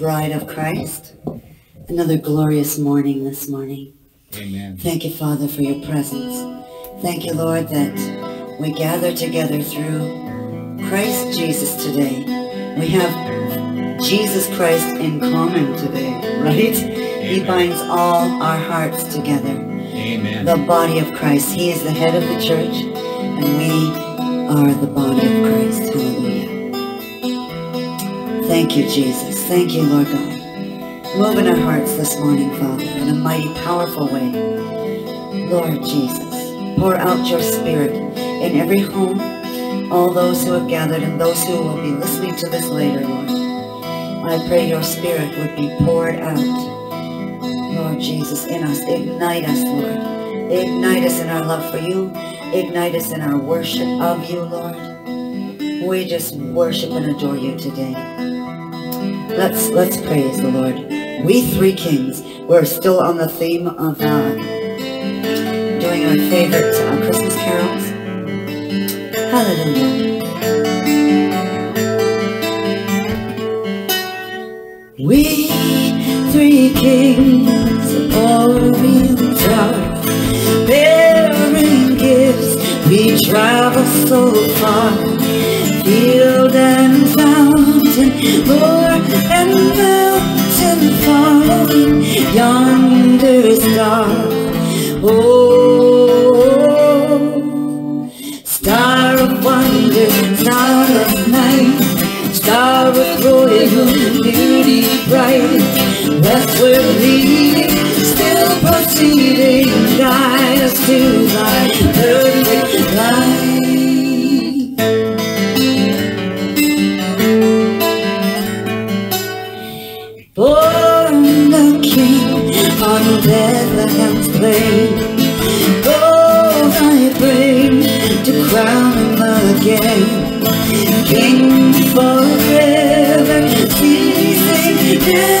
Bride of Christ. Another glorious morning this morning. Amen. Thank you, Father, for your presence. Thank you, Lord, that we gather together through Christ Jesus today. We have Jesus Christ in common today, right? He binds all our hearts together. Amen. The body of Christ. He is the head of the church, and we are the body of Christ. Hallelujah. Thank you, Jesus. Thank you, Lord God. Move in our hearts this morning, Father, in a mighty, powerful way. Lord Jesus, pour out your spirit in every home, all those who have gathered and those who will be listening to this later, Lord. I pray your spirit would be poured out, Lord Jesus, in us. Ignite us, Lord. Ignite us in our love for you. Ignite us in our worship of you, Lord. We just worship and adore you today. Let's let's praise the Lord. We three kings. We're still on the theme of uh, doing our favorite uh, Christmas carols. Hallelujah. We three kings of Orient tower, bearing gifts. We travel so far, field and fountain, moor and mountain, following yonder star. Oh, star of wonder, star of night, star of royal beauty bright, westward leading, still proceeding, guide us to thy Plain, gold I bring to crown him again. King forever, ceasing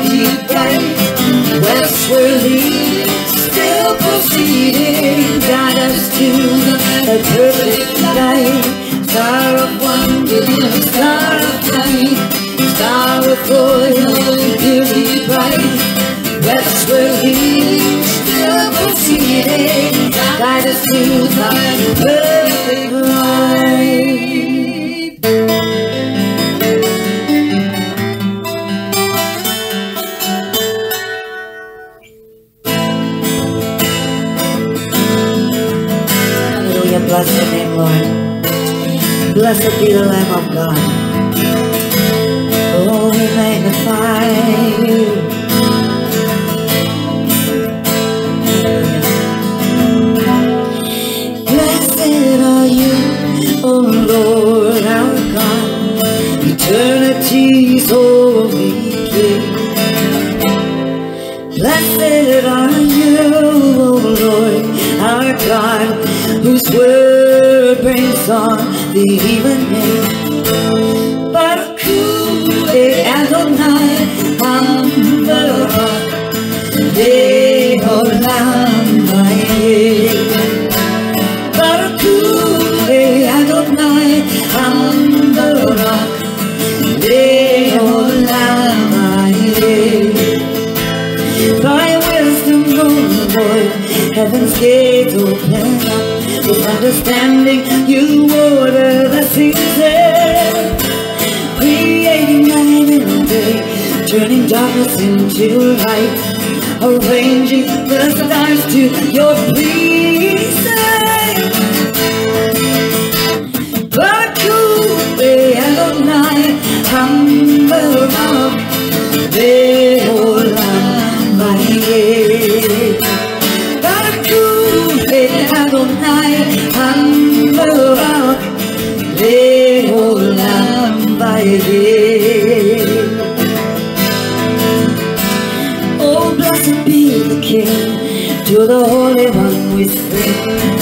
beauty bright, westward leading, still proceeding, guide us to the perfect light, star of wonder, star of light, star of royal beauty bright. That's where still proceeding, guide us to thy perfect light. Be the Lamb of God. Darkness into light, arranging the stars to your pleasing. Baruch Adonai, humble up, Leolam Vayeh. Baruch Adonai, humble up, Leolam Vayeh. The Holy One we sing.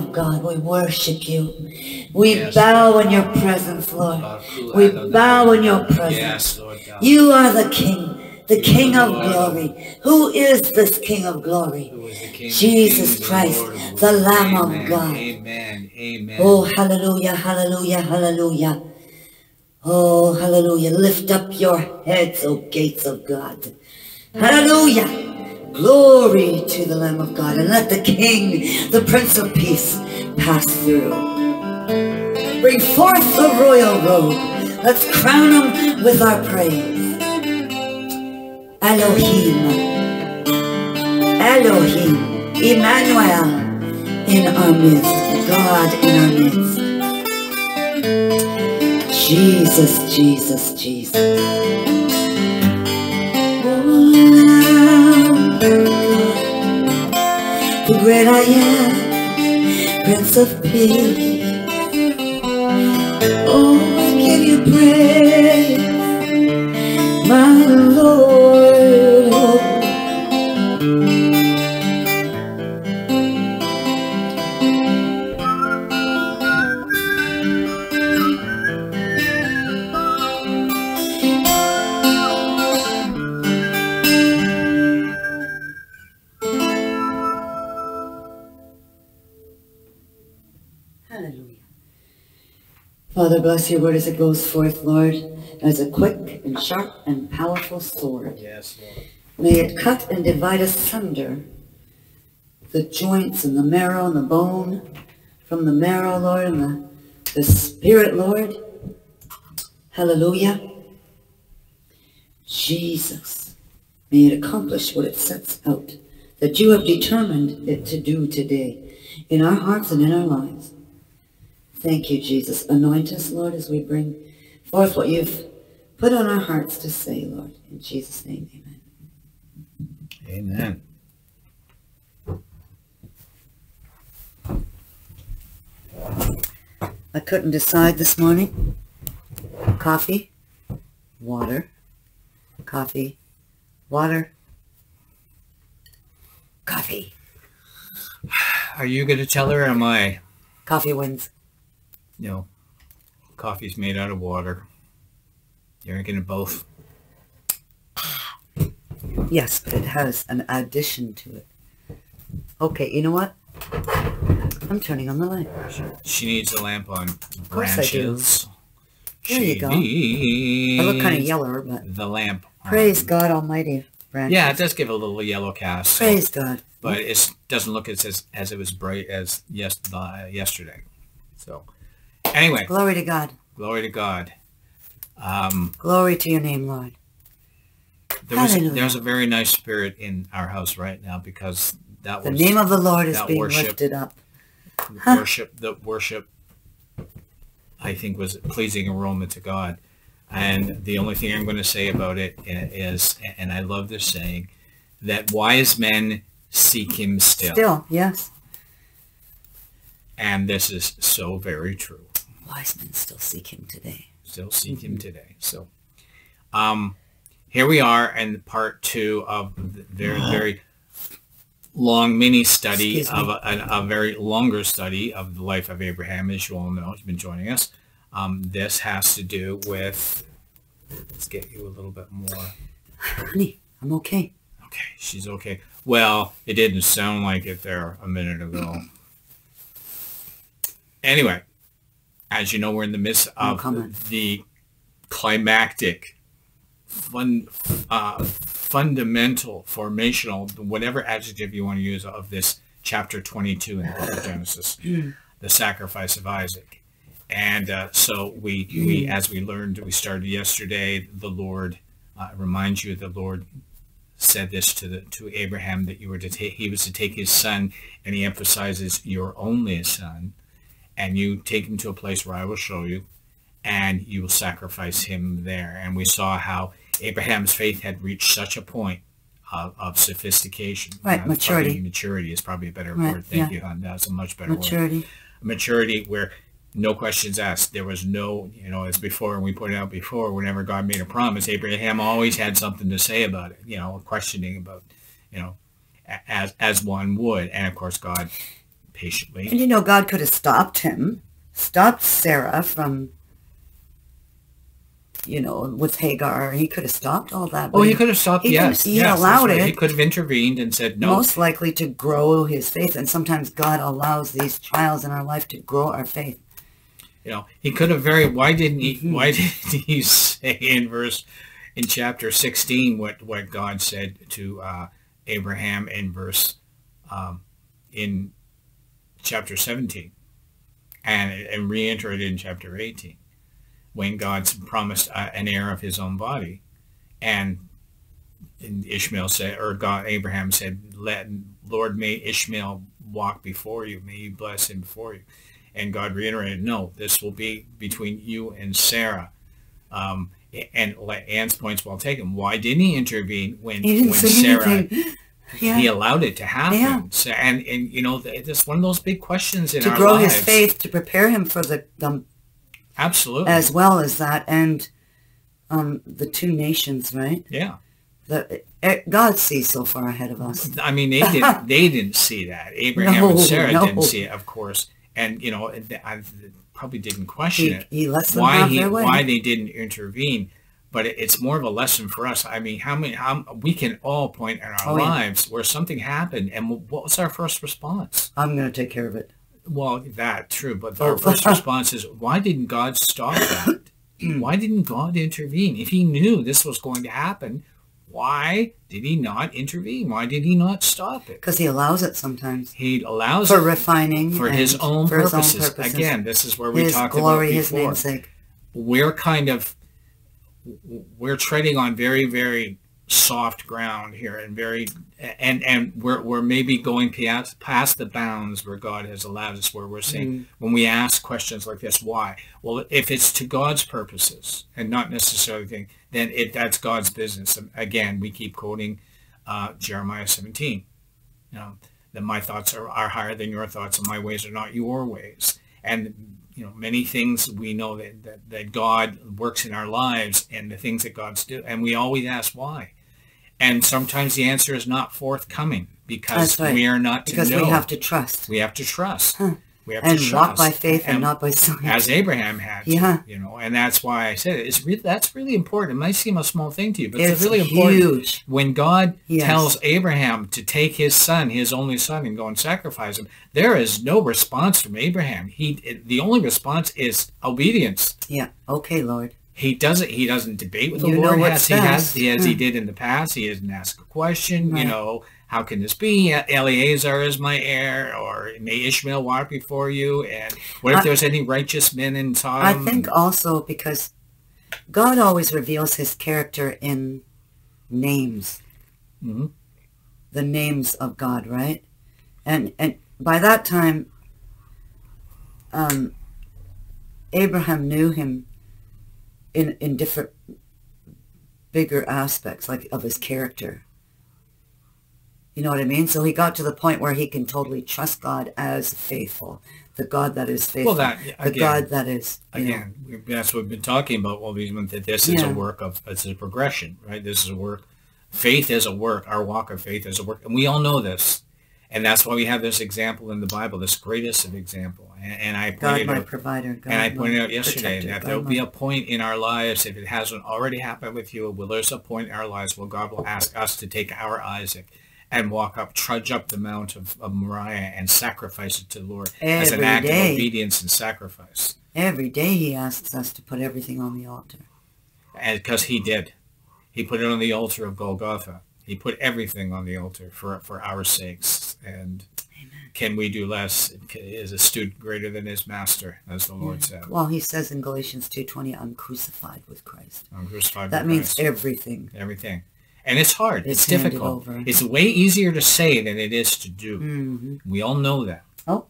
Of God, we worship you. We Yes. bow in your presence, Lord. We bow in your presence. Yes, Lord. You are the King, the King of glory. Who is this King of glory? The King Jesus Christ, Lord the lords. Lamb of God. Amen. Amen. Oh, hallelujah, hallelujah, hallelujah. Oh, hallelujah. Lift up your heads, O gates of God. Hallelujah. Glory to the Lamb of God. And let the King, the Prince of Peace, pass through. Bring forth the royal robe. Let's crown him with our praise. Elohim. Elohim. Emmanuel in our midst. God in our midst. Jesus, Jesus, Jesus. The great I am, Prince of Peace. Oh, I give you praise, my Lord. Father, bless your word as it goes forth, Lord, as a quick and sharp and powerful sword. Yes, Lord. May it cut and divide asunder the joints and the marrow and the bone from the marrow, Lord, and the, the spirit, Lord. Hallelujah. Jesus, may it accomplish what it sets out, that you have determined it to do today in our hearts and in our lives. Thank you, Jesus. Anoint us, Lord, as we bring forth what you've put on our hearts to say, Lord. In Jesus' name, amen. Amen. I couldn't decide this morning. Coffee, water, coffee, water, coffee. Are you going to tell her? or Am I? Coffee wins. No. Coffee's made out of water. You're drinking it both. Yes, but it has an addition to it. Okay, you know what? I'm turning on the light. She needs a lamp on course I do. branches. There you go. I look kind of yellower, but The lamp. on. praise God Almighty. Branches. Yeah, it does give a little yellow cast. so- Praise God. but it doesn't look as as, as it was bright as yes uh, yesterday. So anyway, Glory to God. glory to God. Um, Glory to your name, Lord. there was there's a very nice spirit in our house right now because that was The was name of the Lord is being worship- lifted up. worship. The worship I think was a pleasing aroma to God. And the only thing I'm going to say about it is, and I love this saying, that wise men seek Him still, Still, yes. and this is so very true. Wise men still seek him today. still seek him today. So, um, here we are in part two of the very, very long mini study Excuse of a, a, a very longer study of the life of Abraham, as you all know, he's been joining us. Um, this has to do with, let's get you a little bit more. Honey, I'm okay. Okay, she's okay. Well, it didn't sound like it there a minute ago. Anyway, as you know, we're in the midst of the climactic, fun, uh, fundamental, formational, whatever adjective you want to use of this chapter 22 in the book of Genesis, the sacrifice of Isaac. And uh, so we, we, as we learned, we started yesterday, the Lord, uh, reminds you the Lord said this to the to Abraham that you were to take he was to take his son and he emphasizes your only son and you take him to a place where I will show you and you will sacrifice him there and we saw how Abraham's faith had reached such a point of, of sophistication Right, maturity. maturity is probably a better Right, word thank yeah. you hon that's a much better word Maturity. maturity where no questions asked. There was no, you know, as before, and we pointed out before, whenever God made a promise, Abraham always had something to say about it, you know, questioning about, you know, as, as one would. And of course, God And you know, God could have stopped him, stopped Sarah from, you know, with Hagar. He could have stopped all that. oh, he could have stopped, he yes. he yes, allowed right. it. He could have intervened and said, no, Most likely to grow his faith. And sometimes God allows these trials in our life to grow our faith. you know, he could have very, why didn't he, Mhm. why didn't he say in verse, in chapter 16, what, what God said to uh, Abraham in verse, um, in chapter 17 and, and reiterated in chapter 18 when God promised uh, an heir of his own body and, Ishmael said, or God, Abraham said, let, Lord, may Ishmael walk before you. May you bless him before you. And God reiterated, no, this will be between you and Sarah. Um, and let- Anne's point's well taken. Why didn't he intervene when, when Sarah, anything. Yeah. he allowed it to happen? Yeah. So, and, and, you know, it's one of those big questions in to our grow lives. his faith, to prepare him for the, the Absolutely. as well as that, and um, the two nations, right? yeah. The, eh, God sees so far ahead of us. I mean, they didn't. They didn't see that. Abraham and Sarah no. didn't see it, of course. And you know, I probably didn't question He, it. he lets them why have he, their way. why they didn't intervene. But it's more of a lesson for us. I mean, how many? How we can all point in our Oh, yeah. lives where something happened, and what was our first response? I'm going to take care of it. well, that true, but oh. our first response is, why didn't God stop that? why didn't God intervene? If he knew this was going to happen, why did he not intervene? Why did he not stop it? Because he allows it sometimes. He allows for it refining for his own, for his purposes. own purposes. Again, this is where we his talked glory, about his before. namesake. We're kind of we're treading on very, very soft ground here, and very and and we're we're maybe going past past the bounds where God has allowed us, where we're saying Mm. when we ask questions like this, why? Well, if it's to God's purposes and not necessarily thing, then it that's God's business. Again, we keep quoting uh, Jeremiah 17. You know, that my thoughts are, are higher than your thoughts and my ways are not your ways. And, you know, many things we know that, that, that God works in our lives and the things that God's do. And we always ask why. And sometimes the answer is not forthcoming because right. we are not to Because know. we have to trust We have to trust. Huh. We have and to walk by faith and, not by sight. as Abraham had. to, Yeah. You know, and that's why I said it. It's re- that's really important. It might seem a small thing to you, but it's, it's really important huge. when God Yes. tells Abraham to take his son, his only son, and go and sacrifice him, there is no response from Abraham. He it- the only response is obedience. Yeah. Okay, Lord. He doesn't he doesn't debate with the You Lord as he has he, as he Hmm. did in the past. He doesn't ask a question. You know, how can this be? Eleazar is my heir, or may Ishmael walk before you? And what if I- there's any righteous men in I think also because God always reveals his character in names. Mhm. The names of God, right? And and by that time um Abraham knew him in in different bigger aspects like of his character. You know what I mean? So he got to the point where he can totally trust God as faithful, the God that is faithful, Well, that the again, God that is know, again, we- that's what we've been talking about all these months. That this is a work of it's a progression, right? This is a work. Faith is a work. Our walk of faith is a work, and we all know this. And that's why we have this example in the Bible, this greatest of example. And, and I God pointed my out, provider. God and I pointed out yesterday protector, that there'll be a point in our lives, if it hasn't already happened with you, well, there's a point in our lives where God will ask us to take our Isaac and walk up, trudge up the mount of, of Moriah and sacrifice it to the Lord as an act day. of obedience and sacrifice. Every day he asks us to put everything on the altar. And because he did. He put it on the altar of Golgotha. He put everything on the altar for, for our sakes. And can we do less? Is a student greater than his master, as the Lord said. Well, he says in Galatians 2.20, I'm crucified with Christ. I'm crucified That means Christ. everything. everything. And it's hard. It's, It's difficult. It's way easier to say than it is to do. hmm We all know that. Oh,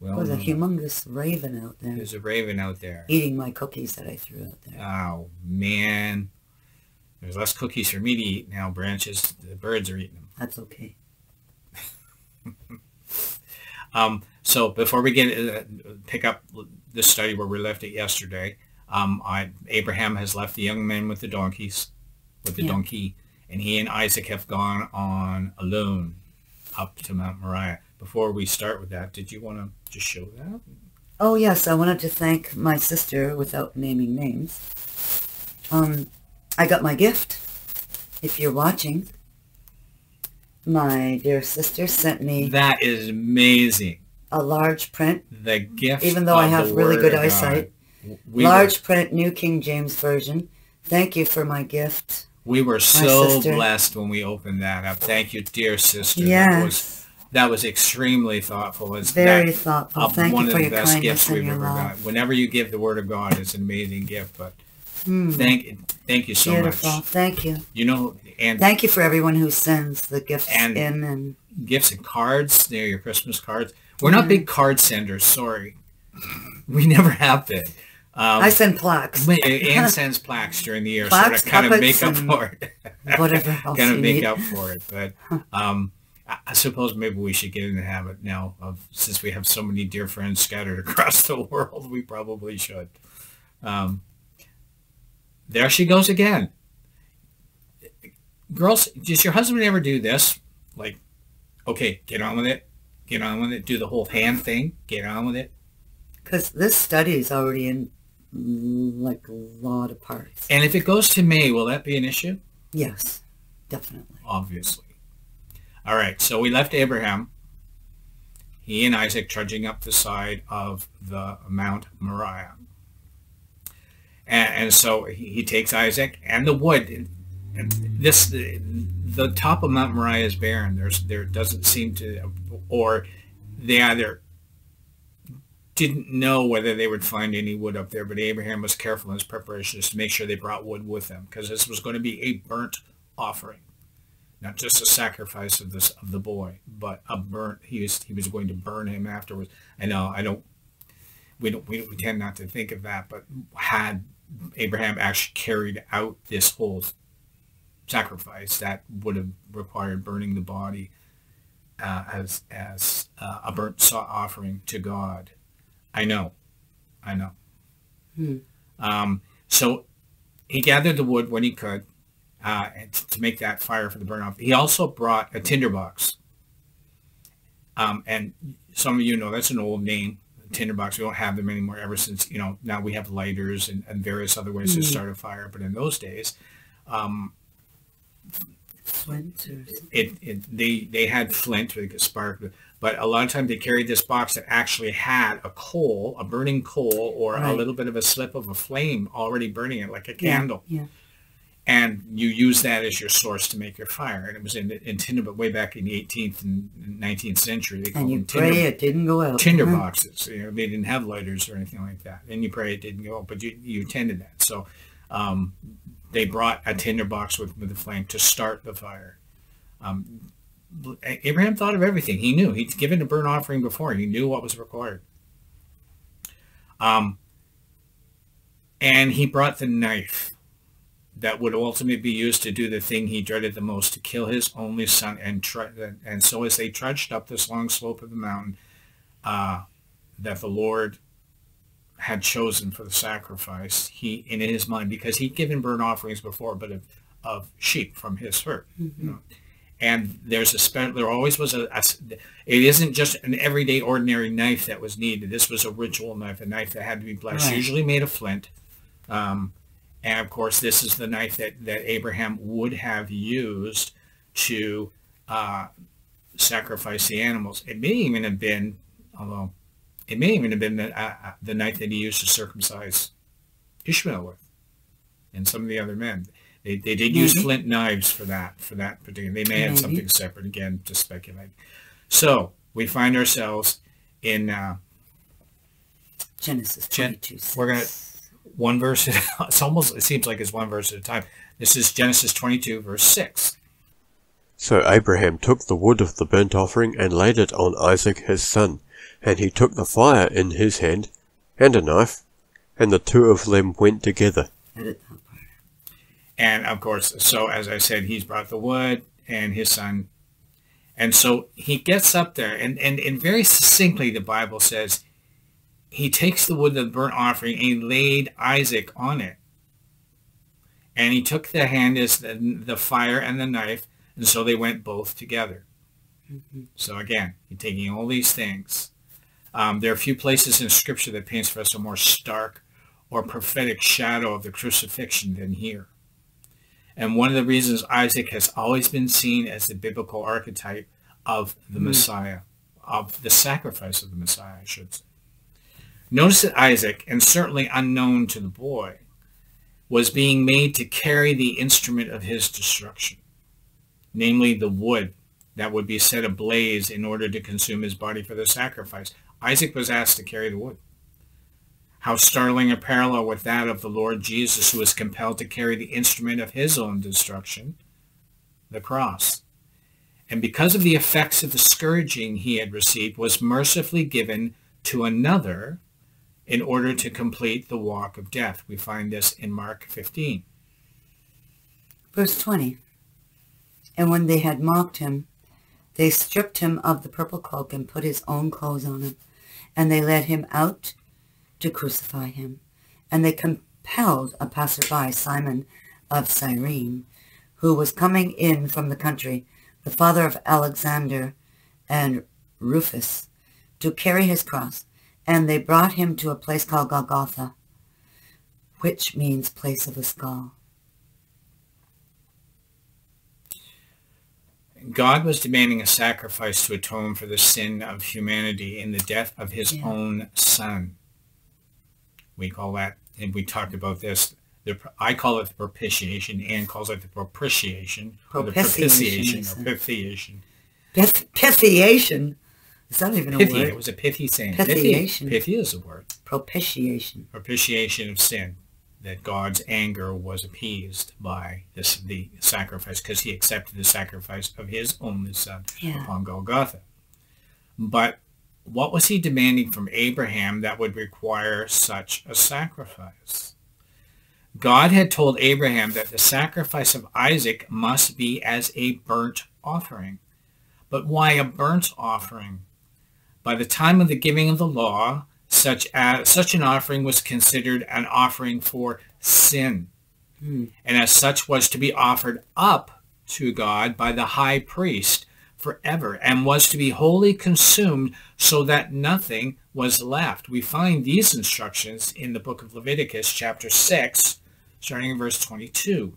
We all there's a humongous raven out there There's a raven out there. eating my cookies that I threw out there. Oh, man. There's less cookies for me to eat now, branches. The birds are eating them. That's okay. Um, so before we get uh, pick up the study where we left it yesterday, um, I, Abraham has left the young men with the donkeys, with the Yeah. donkey, and he and Isaac have gone on alone up to Mount Moriah. Before we start with that, did you want to just show that? Oh, yes, I wanted to thank my sister without naming names. Um, I got my gift. If you're watching, my dear sister sent me That is amazing. a large print, The gift. even though I have really good eyesight. We large print, New King James Version. Thank you for my gift. We were so blessed when we opened that up. Thank you, dear sister. Yes. That was that was extremely thoughtful. It's Very thoughtful. of Thank one you of for the your best kindness gifts we've your ever love. got. Whenever you give the word of God, it's an amazing gift. But Hmm, thank thank you so beautiful. much. Thank you. You know, and Thank you for everyone who sends the gifts And- in and gifts and cards. They're your Christmas cards. We're not Mhm. big card senders. Sorry, we never have been. Um, I send plaques. Anne sends plaques during the year, Plaques, sort of kind of make up for it. Whatever else kind of make need. up for it. But um, I, suppose maybe we should get in the habit now of since we have so many dear friends scattered across the world, we probably should. Um, there she goes again. Girls, does your husband ever do this? Like, okay, get on with it. Get on with it. Do the whole hand thing. Get on with it. Because this study is already in like a lot of parts. And if it goes to me, will that be an issue? Yes, definitely. obviously. All right, so we left Abraham. he and Isaac trudging up the side of the Mount Moriah. And, and so he, he, takes Isaac and the wood. And this, the, the top of Mount Moriah is barren. There's, there doesn't seem to, or they either didn't know whether they would find any wood up there, but Abraham was careful in his preparations to make sure they brought wood with them because this was going to be a burnt offering not just a sacrifice of this of the boy, but a burnt. He was he was going to burn him afterwards. I know I don't. We don't we, we tend not to think of that, but had Abraham actually carried out this whole sacrifice, that would have required burning the body uh, as as uh, a burnt offering to God. I know, I know. Hmm. Um, so he gathered the wood when he could uh, to make that fire for the burn off. He also brought a tinderbox. Um, and some of you know that's an old name, tinderbox. We don't have them anymore ever since, you know, now we have lighters and, and various other ways mm-hmm. to start a fire. But in those days, um, flint or it, it, they, they had flint where they could spark, but a lot of times they carried this box that actually had a coal, a burning coal, or right. a little bit of a slip of a flame already burning it like a candle. Yeah. yeah and you use that as your source to make your fire. And it was in, in tinder, but way back in the 18th and 19th century, they called and you them pray tinder, it didn't go out. Tinder uh-huh. boxes. You know, they didn't have lighters or anything like that. And you pray it didn't go out, but you, you attended that. So um, they brought a tinder box with, with a flame to start the fire. Um, Abraham thought of everything. He knew. He'd given a burnt offering before. He knew what was required. Um, and he brought the knife that would ultimately be used to do the thing he dreaded the most, to kill his only son. And, and so as they trudged up this long slope of the mountain uh, that the Lord had chosen for the sacrifice, he, in his mind, because he'd given burnt offerings before, but of, of sheep from his herd. Mm-hmm. You know? And there's a spe- there always was a, a, it isn't just an everyday ordinary knife that was needed. This was a ritual knife, a knife that had to be blessed, right. usually made of flint. Um, and of course, this is the knife that, that Abraham would have used to uh, sacrifice the animals. It may even have been, although it may even have been the, uh, uh the knife that he used to circumcise Ishmael with and some of the other men. They, they did use mm-hmm. flint knives for that, for that particular. They may have mm-hmm. something separate, again, to speculate. So we find ourselves in uh, Genesis 22. Gen- we're going to one verse. it's almost it seems like it's one verse at a time. This is Genesis 22, verse 6. So Abraham took the wood of the burnt offering and laid it on Isaac his son, and he took the fire in his hand and a knife, and the two of them went together. And of course, so as I said, he's brought the wood and his son. And so he gets up there, and, and, and very succinctly, the Bible says he takes the wood of the burnt offering and he laid Isaac on it. And he took the hand as the, the fire and the knife, and so they went both together. Mm-hmm. So again, he's taking all these things. Um, there are a few places in Scripture that paints for us a more stark or prophetic shadow of the crucifixion than here. And one of the reasons Isaac has always been seen as the biblical archetype of the mm-hmm. Messiah, of the sacrifice of the Messiah, I should say. Notice that Isaac, and certainly unknown to the boy, was being made to carry the instrument of his destruction, namely the wood that would be set ablaze in order to consume his body for the sacrifice. Isaac was asked to carry the wood. How startling a parallel with that of the Lord Jesus, who was compelled to carry the instrument of his own destruction, the cross. And because of the effects of the scourging he had received, was mercifully given to another in order to complete the walk of death. We find this in Mark 15. Verse 20. And when they had mocked him, they stripped him of the purple cloak and put his own clothes on him. And they led him out to crucify him. And they compelled a passerby, Simon of Cyrene, who was coming in from the country, the father of Alexander and Rufus, to carry his cross and they brought him to a place called Golgotha, which means place of a skull. God was demanding a sacrifice to atone for the sin of humanity in the death of his Yeah. own son. We call that, and we talked about this, the, I call it the propitiation. Anne calls it the propitiation. or the Propitiation, or it? propitiation. Pith- pithiation. Is that even a Pithy, word? it was a pithy saying. Pithiation. Pithy, pithy is a word. Propitiation. Propitiation of sin. That God's anger was appeased by this, the sacrifice because he accepted the sacrifice of his only son Yeah. upon Golgotha. But what was he demanding from Abraham that would require such a sacrifice? God had told Abraham that the sacrifice of Isaac must be as a burnt offering. But why a burnt offering? By the time of the giving of the law, such as such an offering was considered an offering for sin, Hmm. and as such was to be offered up to God by the high priest forever, and was to be wholly consumed so that nothing was left. We find these instructions in the book of Leviticus, chapter 6, starting in verse 22.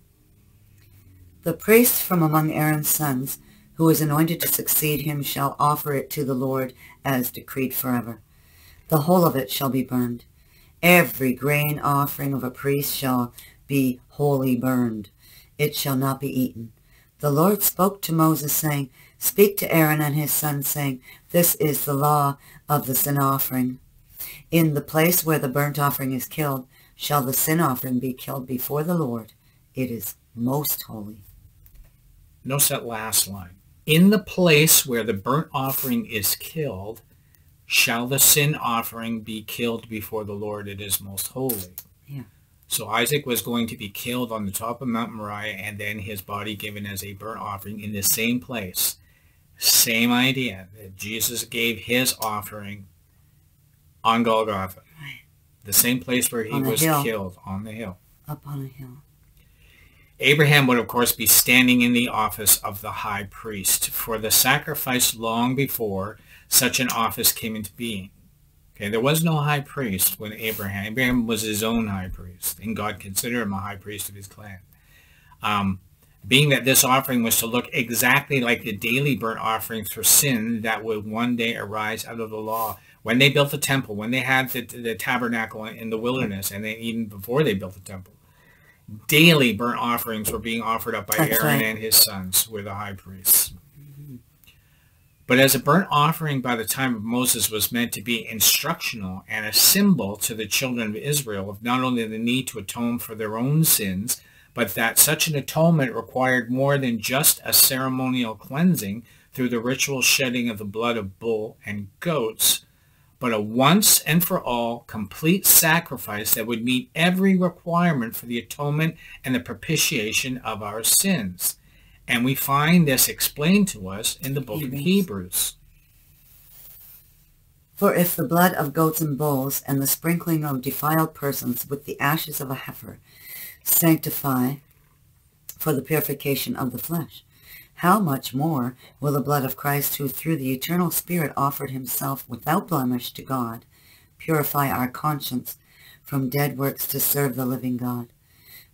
The priest from among Aaron's sons, who is anointed to succeed him, shall offer it to the Lord as decreed forever. The whole of it shall be burned. Every grain offering of a priest shall be wholly burned. It shall not be eaten. The Lord spoke to Moses, saying, Speak to Aaron and his sons, saying, This is the law of the sin offering. In the place where the burnt offering is killed, shall the sin offering be killed before the Lord. It is most holy. Notice that last line. In the place where the burnt offering is killed, shall the sin offering be killed before the Lord. It is most holy. Yeah. So Isaac was going to be killed on the top of Mount Moriah and then his body given as a burnt offering in the same place. Same idea that Jesus gave his offering on Golgotha. Right. The same place where he was hill. killed on the hill. Up on a hill. Abraham would, of course, be standing in the office of the high priest for the sacrifice long before such an office came into being. Okay, there was no high priest when Abraham, Abraham was his own high priest, and God considered him a high priest of his clan. Um, being that this offering was to look exactly like the daily burnt offerings for sin that would one day arise out of the law. When they built the temple, when they had the, the tabernacle in the wilderness, and then even before they built the temple, daily burnt offerings were being offered up by That's Aaron right. and his sons, were the high priests. But as a burnt offering by the time of Moses was meant to be instructional and a symbol to the children of Israel of not only the need to atone for their own sins, but that such an atonement required more than just a ceremonial cleansing through the ritual shedding of the blood of bull and goats, but a once and for all complete sacrifice that would meet every requirement for the atonement and the propitiation of our sins. And we find this explained to us in the book of Hebrews. Hebrews. For if the blood of goats and bulls and the sprinkling of defiled persons with the ashes of a heifer sanctify for the purification of the flesh, how much more will the blood of Christ, who through the eternal Spirit offered himself without blemish to God, purify our conscience from dead works to serve the living God?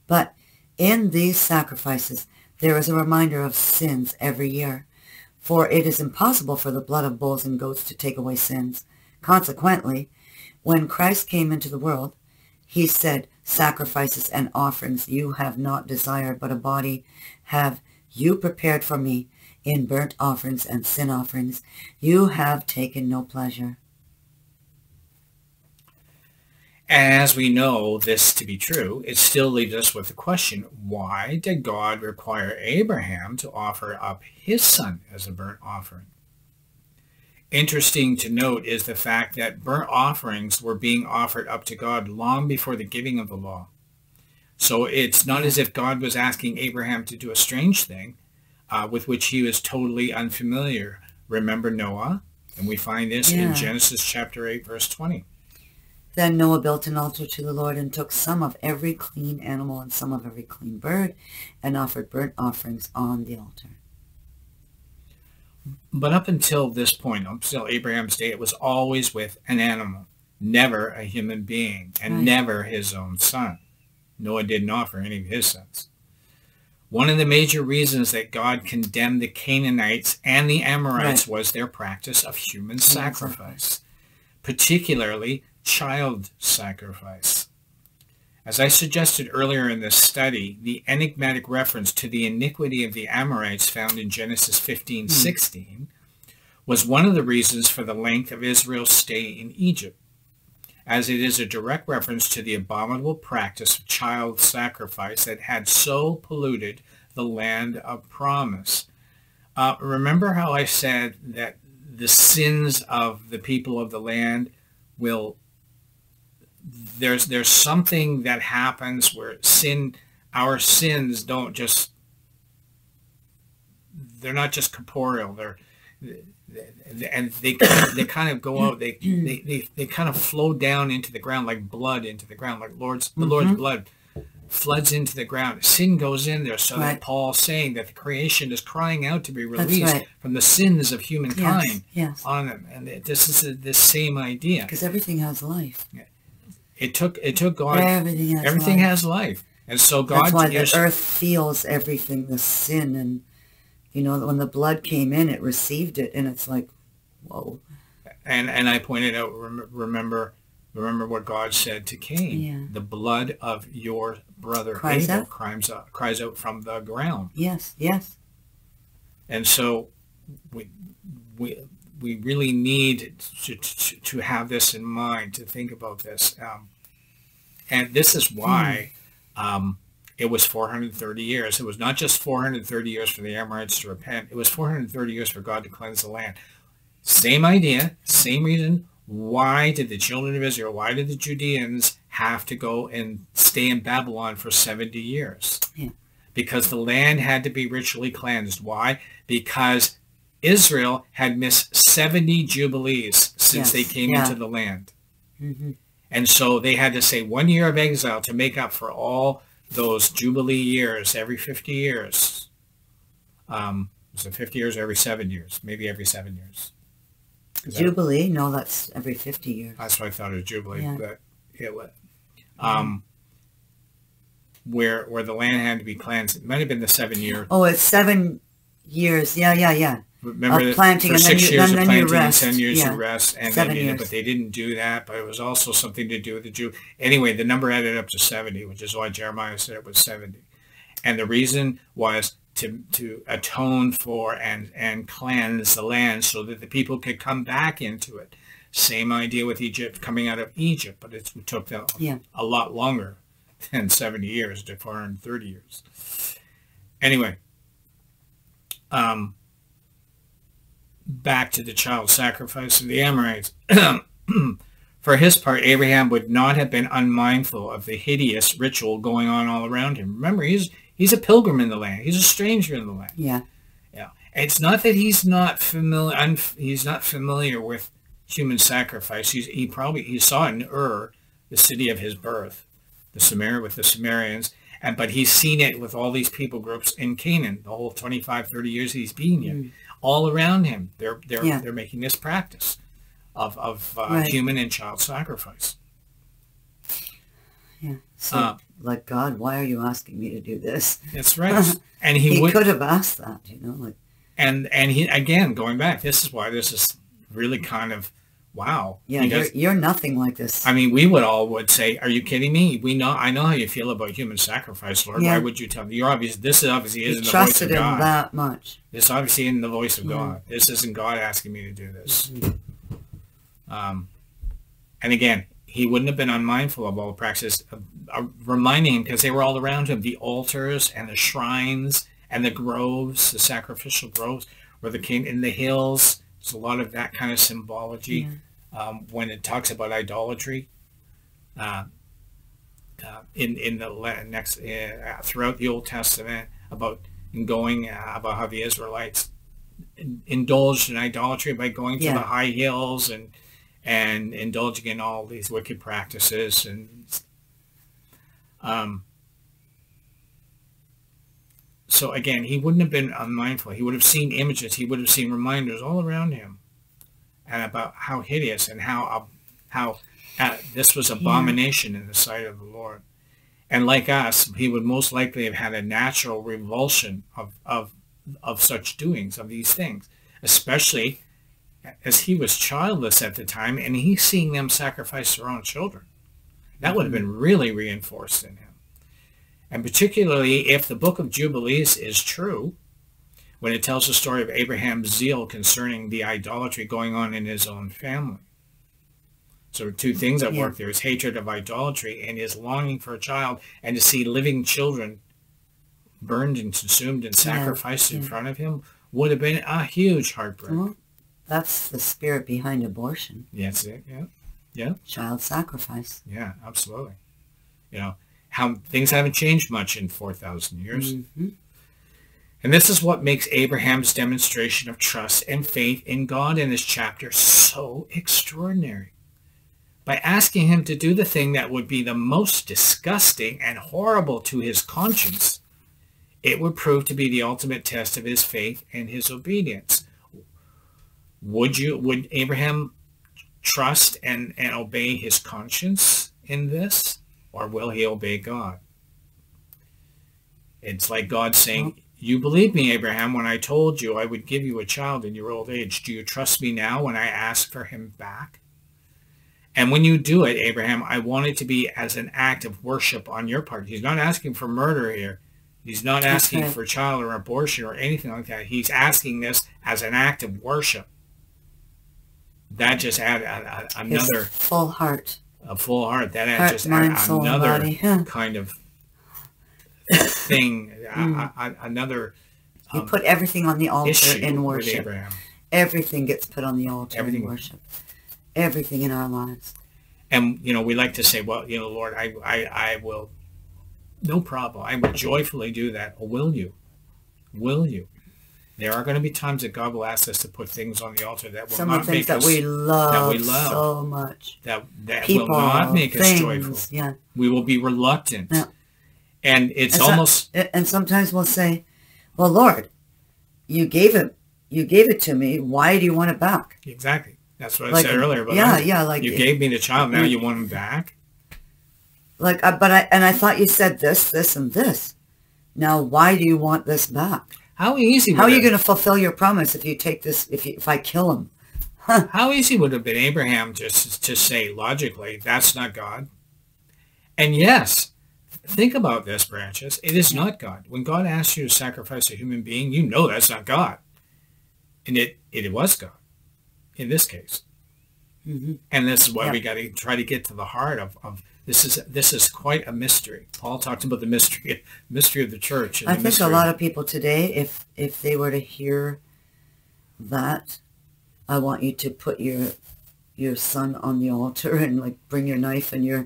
But in these sacrifices there is a reminder of sins every year. For it is impossible for the blood of bulls and goats to take away sins. Consequently, when Christ came into the world, he said, Sacrifices and offerings you have not desired, but a body have you prepared for me. In burnt offerings and sin offerings you have taken no pleasure. As we know this to be true, it still leaves us with the question, why did God require Abraham to offer up his son as a burnt offering? Interesting to note is the fact that burnt offerings were being offered up to God long before the giving of the law. So it's not as if God was asking Abraham to do a strange thing uh, with which he was totally unfamiliar. Remember Noah? And we find this Yeah. in Genesis chapter 8, verse 20. Then Noah built an altar to the Lord and took some of every clean animal and some of every clean bird and offered burnt offerings on the altar. But up until this point, up until Abraham's day, it was always with an animal, never a human being, and Right. never his own son. Noah didn't offer any of his sons. One of the major reasons that God condemned the Canaanites and the Amorites Right. was their practice of human sacrifice, particularly child sacrifice. As I suggested earlier in this study, the enigmatic reference to the iniquity of the Amorites found in Genesis 15, 16 was one of the reasons for the length of Israel's stay in Egypt, as it is a direct reference to the abominable practice of child sacrifice that had so polluted the land of promise. Uh, remember how I said that the sins of the people of the land will there's there's something that happens where sin our sins don't just they're not just corporeal they're and they kind of, they kind of go out they, they they they kind of flow down into the ground like blood into the ground like lord's the lord's mm-hmm. blood floods into the ground sin goes in there so Right. paul's saying that the creation is crying out to be released right. from the sins of humankind Yes, yes. on them and this is the, the same idea Because everything has life. It took it took god Everything has everything life. has life and so god That's why the earth feels everything, the sin, and you know when the blood came in, it received it, and it's like, whoa, and and I pointed out remember remember what God said to Cain Yeah. the blood of your brother Cries Abel out. cries out cries out from the ground yes, yes, and so we we we really need to, to, to have this in mind to think about this um, and this is why um, it was 430 years it was not just 430 years for the Amorites to repent it was 430 years for God to cleanse the land same idea, same reason. Why did the children of Israel, why did the Judeans have to go and stay in Babylon for 70 years? Yeah. Because the land had to be ritually cleansed. Why? Because Israel had missed 70 jubilees since Yes, they came yeah. into the land. hmm And so they had to say one year of exile to make up for all those jubilee years every 50 years. Um, was it 50 years or every seven years? Maybe every seven years. Is that- Jubilee. No, that's every fifty years. That's what I thought it was Jubilee, Yeah. but it was. Um, where where the land had to be cleansed. It might have been the seven year. Oh, it's seven years. Yeah, yeah, yeah. Remember Of that planting, for and then six you- years then- of then you planting rest. and ten years Yeah. of rest, and Seven then, you know, but they didn't do that. But it was also something to do with the Jew. Anyway, the number added up to seventy, which is why Jeremiah said it was seventy, and the reason was to to atone for and and cleanse the land so that the people could come back into it. Same idea with Egypt coming out of Egypt, but it took them Yeah. a lot longer than 70 years to 430 years. Anyway, um, back to the child sacrifice of the Amorites. For his part, Abraham would not have been unmindful of the hideous ritual going on all around him. Remember, he's he's a pilgrim in the land. He's a stranger in the land. Yeah. Yeah, it's not that he's not familiar. Unf- he's not familiar with human sacrifice. He's, he probably he saw in Ur, the city of his birth, the Samaria with the Sumerians, and but he's seen it with all these people groups in Canaan. The whole 25, 30 years he's been here, Mm. All around him, they're they're Yeah. they're making this practice of of uh, Right. human and child sacrifice. Yeah. So, Uh, like God, why are you asking me to do this? That's right. and he, He, would could have asked that, you know, like and and he again going back. This is why this is really kind of wow. yeah, because- you're, you're nothing like this. I mean, we would all would say, "Are you kidding me? We know, I know how you feel about human sacrifice, Lord. Why would you tell me? You're obvious. This obviously isn't the voice of trusted him God. that much. This obviously isn't the voice of Yeah. God. This isn't God asking me to do this." Mhm. Um, and again, he wouldn't have been unmindful of all the practices, uh, uh, reminding him because they were all around him, the altars and the shrines and the groves, the sacrificial groves, where the king in the hills. There's a lot of that kind of symbology um, when it talks about idolatry. Uh, uh, in in the next uh, throughout the Old Testament about going uh, about how the Israelites indulged in idolatry by going to Yeah. the high hills and and indulging in all these wicked practices and um, so again he wouldn't have been unmindful he would have seen images he would have seen reminders all around him and about how hideous and how uh, how uh, this was abomination in the sight of the Lord And like us, he would most likely have had a natural revulsion of, of, of such doings, of these things, especially as he was childless at the time and he's seeing them sacrifice their own children. That would have been really reinforced in him. And particularly if the book of Jubilees is true, when it tells the story of Abraham's zeal concerning the idolatry going on in his own family. So two things at Yeah. work there is hatred of idolatry and his longing for a child and to see living children burned and consumed and sacrificed in yeah. front of him would have been a huge heartbreak. Well, that's the spirit behind abortion, Yes, it, yeah, Yeah. child sacrifice. yeah, absolutely. You know, how things haven't changed much in 4,000 years. Mhm. And this is what makes Abraham's demonstration of trust and faith in God in this chapter so extraordinary. By asking him to do the thing that would be the most disgusting and horrible to his conscience, it would prove to be the ultimate test of his faith and his obedience. Would you would Abraham trust and, and obey his conscience in this? Or will he obey God? It's like God saying, you believed me, Abraham, when I told you I would give you a child in your old age. Do you trust me now when I ask for him back? And when you do it, Abraham, I want it to be as an act of worship on your part. He's not asking for murder here. He's not asking right. for child or abortion or anything like that. He's asking this as an act of worship. That just adds a, a, His another full heart, a full heart. That adds heart, just mind, add another. Kind of thing, Mm. a- a- another You um, put everything on the altar in worship. Everything gets put on the altar Everything. in worship. Everything in our lives. And you know, we like to say, well, you know, Lord, I, I, I will, no problem. I will joyfully do that. Will you? Will you? There are going to be times that God will ask us to put things on the altar that will Some not make that us we love, we love. so much. that that People, will not make things. us joyful. Yeah. We will be reluctant. Yeah. And it's And so- almost And sometimes we'll say, well, Lord, you gave it, you gave it to me. Why do you want it back? exactly. That's what I said earlier. But yeah, Isaac. yeah, like you it- gave me the child. Now Mm. you want him back. Like, uh, but I, and I thought you said this, this, and this. Now, why do you want this back? How easy? How are you going to fulfill your promise if you take this, if you, if I kill him? How easy would it have been Abraham just to say logically, that's not God? And yes, think about this, branches. It is not God. When God asks you to sacrifice a human being, you know that's not God. And it, it was God in this case. hmm And this is why Yeah. we got to try to get to the heart of, of this is this is quite a mystery. Paul talked about the mystery mystery of the church. And I the think a lot of people today, if if they were to hear that, I want you to put your your son on the altar and like bring your knife and your,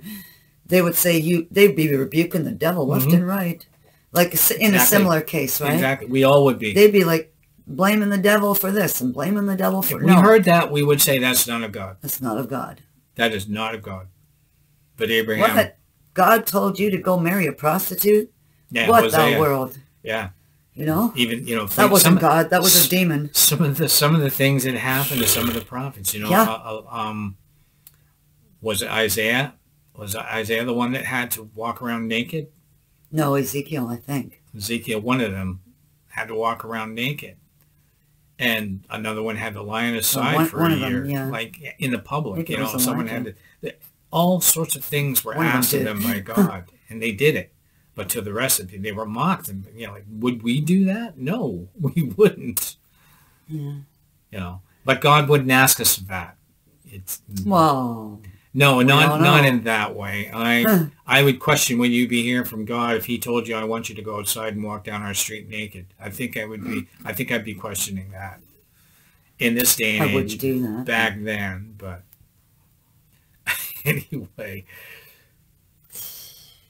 they would say you they'd be rebuking the devil left Mhm. and right, like in a similar case, right? exactly. We all would be. They'd be like blaming the devil for this and blaming the devil if for we no. heard that, we would say that's not of God. That's not of God. That is not of God. But Abraham, What? God told you to go marry a prostitute? yeah, what Hosea, the world? yeah, You know? even you know That wasn't God. That was a demon. some of the some of the things that happened to some of the prophets. You know, Yeah. uh, uh, um, was it Isaiah? Was Isaiah the one that had to walk around naked? No, Ezekiel, I think. Ezekiel, one of them, had to walk around naked, and another one had to lie on his side one- for one a of them, year, yeah. like in the public. You know, someone had to. All sorts of things were One of them asked of them by God, and they did it. But to the rest of them, they were mocked. And you know, like, would we do that? No, we wouldn't. Yeah. You know, but God wouldn't ask us that. It's Well, no, not not in that way. I I would question would you be hearing from God if He told you I want you to go outside and walk down our street naked. I think I would be. I think I'd be questioning that in this day and I age. do that. Back then, but anyway,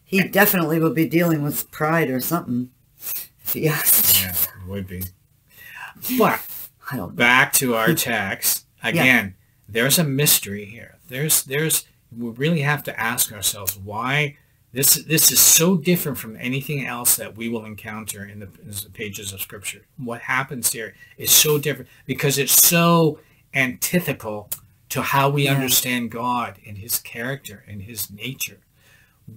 He definitely would be dealing with pride or something. If he asked. yeah, it would be. But I don't back to our text again. There's a mystery here. There's there's we really have to ask ourselves why this this is so different from anything else that we will encounter in the, in the pages of Scripture. What happens here is so different because it's so antithetical to how we Yeah. understand God and His character and His nature.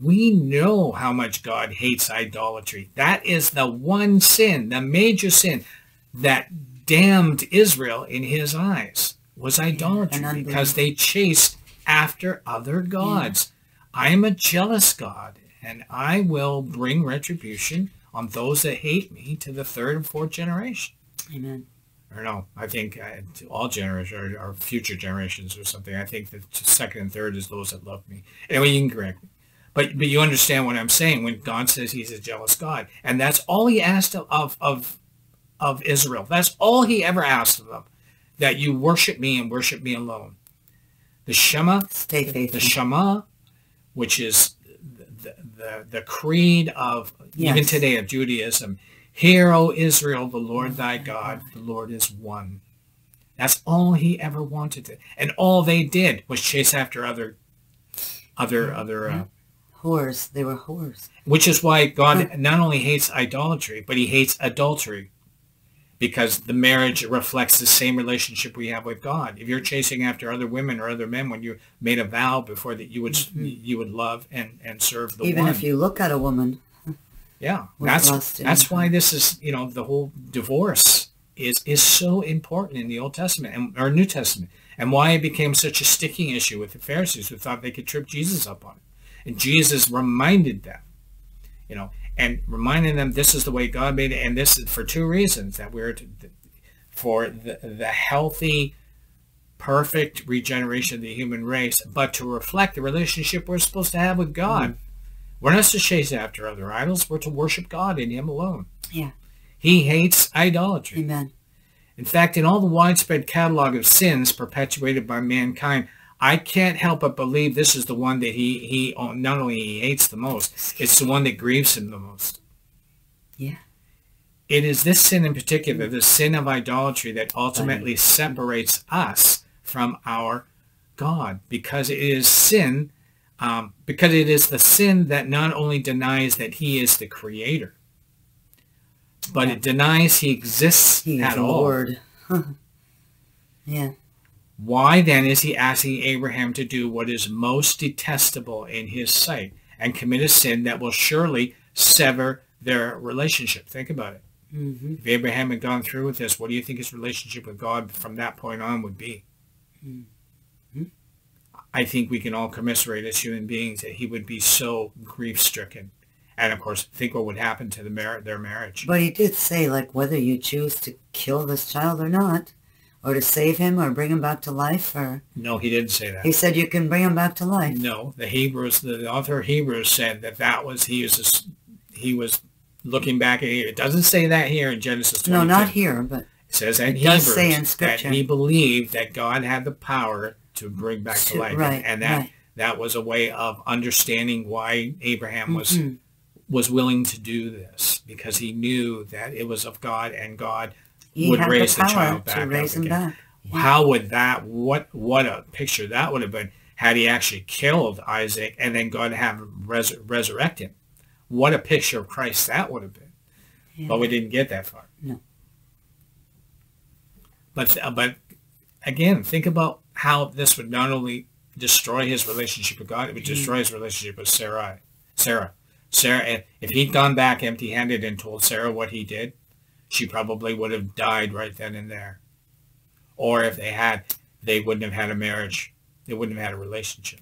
we know how much God hates idolatry. That is the one sin, the major sin that damned Israel in his eyes was idolatry unbelief. because they chased after other gods. I am a jealous God and I will bring retribution on those that hate me to the third and fourth generation. Amen. Or no, I think uh, to all generations or, or future generations or something. I think the second and third is those that love me. Anyway, you can correct me. But but you understand what I'm saying when God says He's a jealous God, and that's all He asked of of of Israel. That's all He ever asked of them, that you worship Me and worship Me alone. The Shema, the Shema, which is the the, the creed of even today of Judaism. Hear, O Israel, the Lord thy God, the Lord is one. That's all he ever wanted to, and all they did was chase after other, other, other. Uh, whores. They were whores. which is why God not only hates idolatry, but he hates adultery. Because the marriage reflects the same relationship we have with God. If you're chasing after other women or other men when you made a vow before that you would mm-hmm. you would love and, and serve the Even one. if you look at a woman, yeah. That's that's why this is you know, the whole divorce is is so important in the Old Testament and or New Testament. And why it became such a sticking issue with the Pharisees who thought they could trip Jesus up on it. And Jesus reminded them you know, and reminding them this is the way God made it, and this is for two reasons that we're to, for the, the healthy, perfect regeneration of the human race, but to reflect the relationship we're supposed to have with God. Mm-hmm. We're not to chase after other idols. We're to worship God in Him alone. yeah. He hates idolatry. Amen. In fact, in all the widespread catalog of sins perpetuated by mankind, I can't help but believe this is the one that he, he not only he hates the most, it's the one that grieves him the most. Yeah. It is this sin in particular, the sin of idolatry, that ultimately separates us from our God, because it is sin, um, because it is the sin that not only denies that He is the Creator, but it denies He exists He at all. Lord. yeah. Why then is he asking Abraham to do what is most detestable in his sight and commit a sin that will surely sever their relationship? Think about it. hmm If Abraham had gone through with this, what do you think his relationship with God from that point on would be? I think we can all commiserate as human beings that he would be so grief-stricken. And of course, think what would happen to the mar- their marriage. But he did say, like, whether you choose to kill this child or not, or to save him or bring him back to life, or No, he didn't say that. he said you can bring him back to life. No, the Hebrews, the author of Hebrews said that that was he was he was looking back at it. Doesn't say that here in Genesis 22. No, not here, but It says in It does Hebrews say in that he believed that God had the power to bring back to To- life, right, and that right. that was a way of understanding why Abraham was Mhm. was willing to do this because he knew that it was of God and God would raise the the child back to up raise him again. back. How would that, what what a picture that would have been had he actually killed Isaac and then God have him res- resurrect him. What a picture of Christ that would have been. Yeah. But we didn't get that far. No. But, uh, but again, think about how this would not only destroy his relationship with God, it would destroy his relationship with Sarah. Sarah. Sarah, if he'd gone back empty-handed and told Sarah what he did, she probably would have died right then and there. Or if they had, they wouldn't have had a marriage. They wouldn't have had a relationship.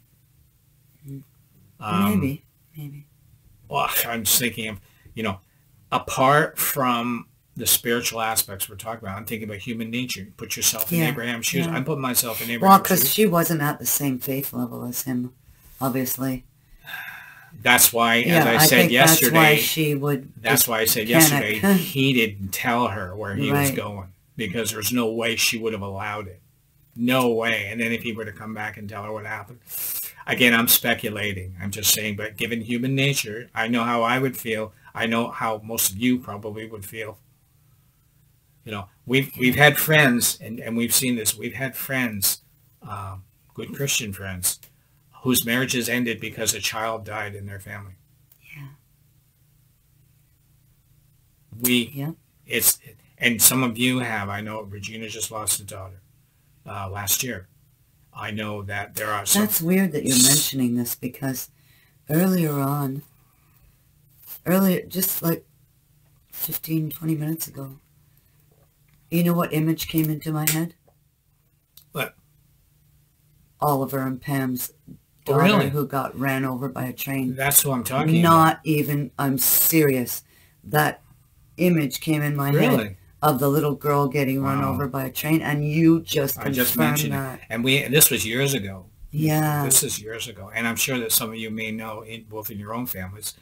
Um, maybe, maybe. Well, I'm just thinking of, you know, apart from the spiritual aspects we're talking about, I'm thinking about human nature. Put yourself in Yeah, Abraham's shoes. yeah. I'm putting myself in Abraham's Well, Abraham's because shoes. she wasn't at the same faith level as him, obviously. That's why, as I I said think yesterday, that's why she would. That's why I said panic. yesterday he didn't tell her where he was going because there's no way she would have allowed it. No way. And then if he were to come back and tell her what happened, again, I'm speculating. I'm just saying, but given human nature, I know how I would feel. I know how most of you probably would feel. You know, we've we've had friends, and, and we've seen this. We've had friends, um, good Christian friends, whose marriages ended because a child died in their family. Yeah. We Yeah. it's and some of you have. I know Regina just lost a daughter uh, last year. I know that there are some. That's weird that you're mentioning this because earlier on, earlier, just like 15, 20 minutes ago, you know what image came into my head? What? Oliver and Pam's Oh, daughter really? who got ran over by a train. That's who I'm talking about. Not even, I'm serious. That image came in my head of the little girl getting run over by a train, and you just I just mentioned that. it. And we, and this was years ago. Yeah. This is years ago. And I'm sure that some of you may know, in, both in your own families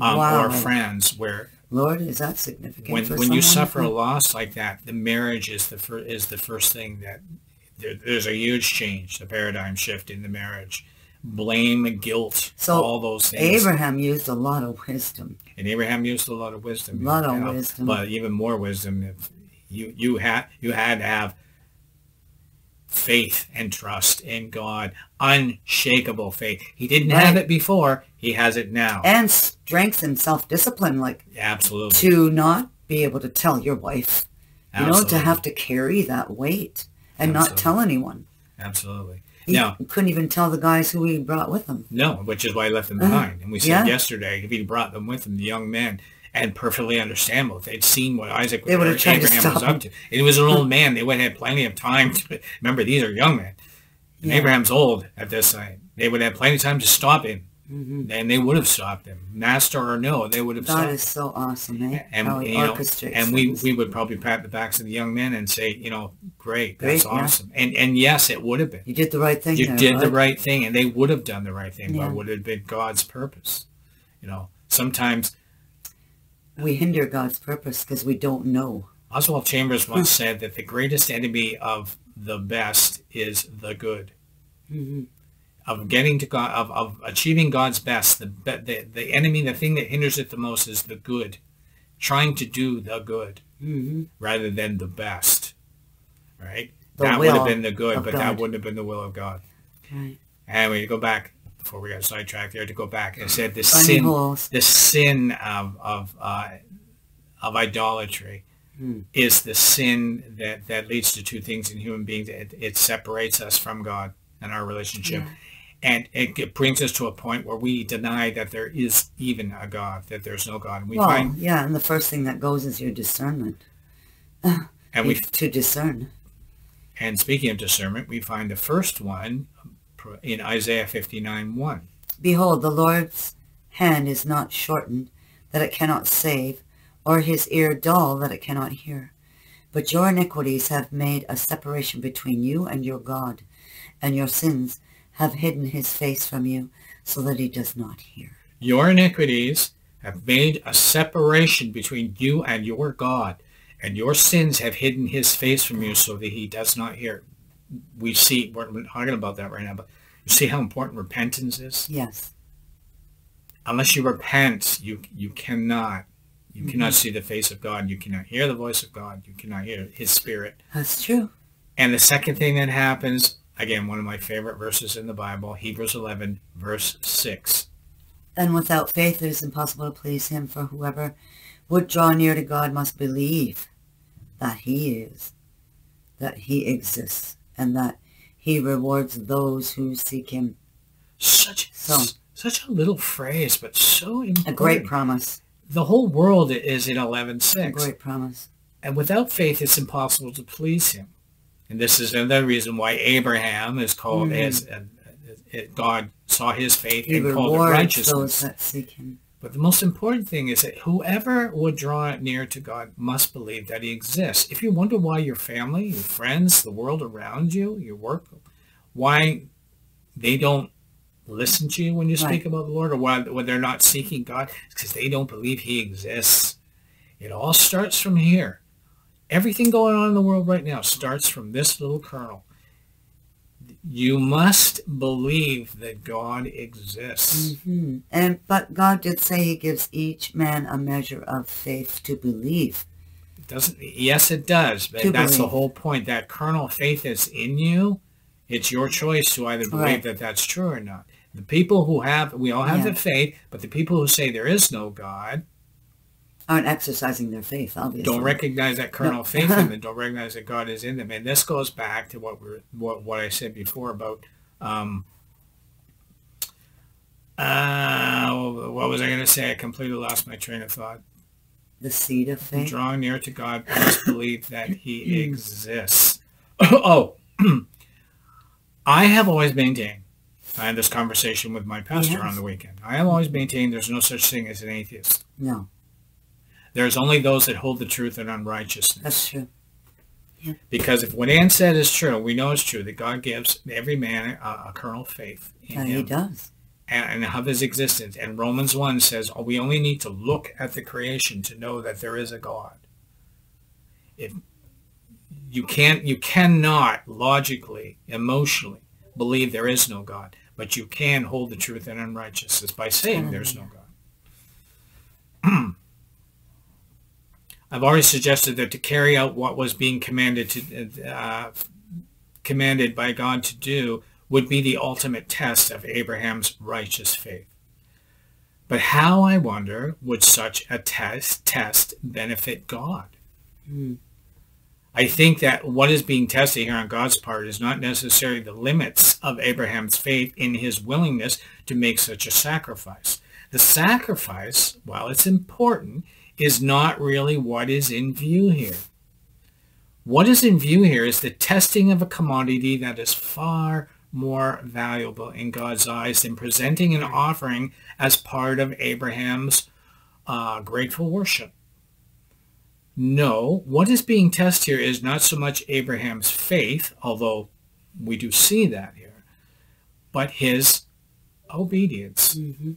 um, Wow. or friends, where Lord, is that significant? when, when you suffer a loss like that, the marriage is the, fir- is the first thing that there, there's a huge change, the paradigm shift in the marriage. Blame, and guilt, So, all those things. Abraham used a lot of wisdom. and Abraham used a lot of wisdom. Lot of know, wisdom. But even more wisdom. If you you had you had to have faith and trust in God, unshakable faith. He didn't have it before. He has it now. And strength and self-discipline, like Absolutely. to not be able to tell your wife, you know, to have to carry that weight and not tell anyone. Absolutely. He Now, couldn't even tell the guys who he brought with him. no, which is why he left them Uh, behind. And we said yeah. yesterday, if he'd brought them with him, the young men, and perfectly understandable, if they'd seen what Isaac They would have or to Abraham was up to. It was an old man. They would have had plenty of time to remember. These are young men. And Yeah. Abraham's old at this time. They would have plenty of time to stop him, hmm and they would have stopped him, master or no. They would have God stopped. is so awesome, eh? and How he you know, and we we would probably pat the backs of the young men and say, you know, great, Great, that's yeah. awesome. And and yes, it would have been. you did the right thing You there, did the right thing, and they would have done the right thing, Yeah. but would have been God's purpose. You know, sometimes We hinder God's purpose because we don't know. Oswald Chambers once said that the greatest enemy of the best is the good. hmm Of getting to God, of, of achieving God's best, the, the the enemy, the thing that hinders it the most is the good. Trying to do the good hmm rather than the best, right? The that would have been the good, but God. that wouldn't have been the will of God. Right. And we go back before we got sidetracked there to go back and said the sin, holes. the sin of of uh, of idolatry Hmm. is the sin that that leads to two things in human beings. It, it separates us from God and our relationship. Yeah. And it, brings us to a point where we deny that there is even a God, that there's no God. And we Well, find, yeah, and the first thing that goes is your discernment. and we, to discern. and speaking of discernment, we find the first one in Isaiah 59, 1. Behold, the Lord's hand is not shortened, that it cannot save, or his ear dull, that it cannot hear. But your iniquities have made a separation between you and your God, and your sins have hidden his face from you, so that he does not hear. Your iniquities have made a separation between you and your God, and your sins have hidden his face from you so that he does not hear. We see, we're talking about that right now, but you see how important repentance is? Yes. Unless you repent, you you cannot, you mm-hmm. cannot see the face of God. You cannot hear the voice of God. You cannot hear his spirit. That's true. And the second thing that happens, again, one of my favorite verses in the Bible, Hebrews 11, verse 6. And without faith it is impossible to please him, for whoever would draw near to God must believe that he is, that he exists, and that he rewards those who seek him. Such, So- such a little phrase, but so important. A great promise. the whole world is in A 11.6. great promise. And without faith, it's impossible to please him. And this is another reason why Abraham is called Mhm. as uh, uh, God saw his faith He and called it righteousness. those that seek him. But the most important thing is that whoever would draw near to God must believe that he exists. If you wonder why your family, your friends, the world around you, your work, why they don't listen to you when you speak Right. about the Lord or why, why they're not seeking God, it's because they don't believe he exists. It all starts from here. Everything going on in the world right now starts from this little kernel. You must believe that God exists. hmm And but God did say He gives each man a measure of faith to believe. It doesn't yes it does but To that's the whole point that kernel of faith that's in you it's your choice to either believe Right. that that's true or not the people who have we all have Yeah. the faith but the people who say there is no god Aren't exercising their faith, obviously. don't recognize that kernel No. of faith in them don't recognize that god is in them and this goes back to what we're what, what i said before about um Uh, what was I going to say? I completely lost my train of thought. The seed of faith. Drawing near to God, must believe that he exists. oh, I have always maintained, I had this conversation with my pastor Yes. on the weekend. I have always maintained there's no such thing as an atheist. No, There's only those that hold the truth in unrighteousness. that's true. Because if what Ann said is true, we know it's true, that God gives every man a, a kernel of faith in Yeah, he does. and, and of his existence. And Romans 1 says, oh, we only need to look at the creation to know that there is a God. If you can't, you cannot logically, emotionally believe there is no God, but you can hold the truth in unrighteousness by saying there's no God. I've already suggested that to carry out what was being commanded to uh, commanded by God to do would be the ultimate test of Abraham's righteous faith. But how, I wonder, would such a test test benefit God? Hmm. I think that what is being tested here on God's part is not necessarily the limits of Abraham's faith in his willingness to make such a sacrifice. The sacrifice, while it's important, is not really what is in view here. What is in view here is the testing of a commodity that is far more valuable in God's eyes than presenting an offering as part of Abraham's uh, grateful worship. No, what is being tested here is not so much Abraham's faith, although we do see that here, but his obedience. hmm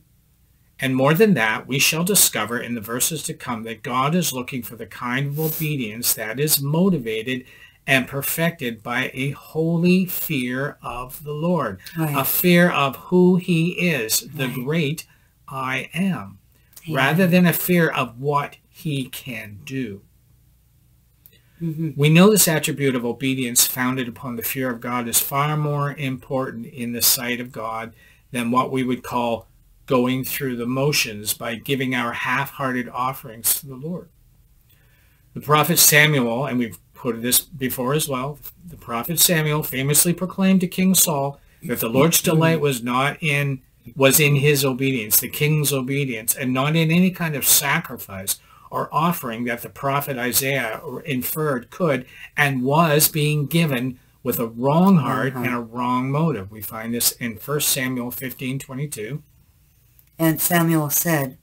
And more than that, we shall discover in the verses to come that God is looking for the kind of obedience that is motivated and perfected by a holy fear of the Lord, a fear of who he is, the Right. great I am, Yeah. rather than a fear of what he can do. hmm We know this attribute of obedience founded upon the fear of God is far more important in the sight of God than what we would call going through the motions by giving our half-hearted offerings to the Lord. The prophet Samuel, and we've put this before as well, the prophet Samuel famously proclaimed to King Saul that the Lord's delight was not in was in his obedience, the king's obedience, and not in any kind of sacrifice or offering that the prophet Isaiah inferred could and was being given with a wrong heart heart. and a wrong motive. We find this in 1 Samuel 15, 22. And Samuel said,